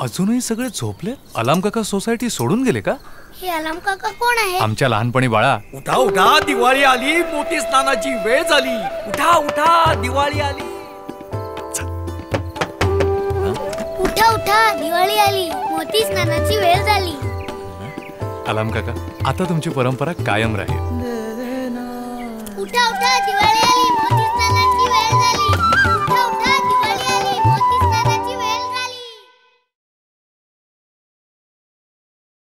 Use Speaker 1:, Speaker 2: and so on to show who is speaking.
Speaker 1: अजूनही सगळे झोपले? अलाम काका सोसायटी सोडून गेले का?
Speaker 2: हे अलाम काका कोण आहे?
Speaker 1: आमच्या लहानपणी बाळा.
Speaker 3: उठा उठा दिवाळी आली. मोठी स्नानाची वेळ झाली. उठा उठा दिवाळी आली.
Speaker 2: उठा उठा दिवाळी आली. मोठी स्नानाची वेळ झाली.
Speaker 1: अलाम काका आता तुमची परंपरा कायम राहील.
Speaker 2: उठा उठा दिवाळी आली. मोठी स्नानाची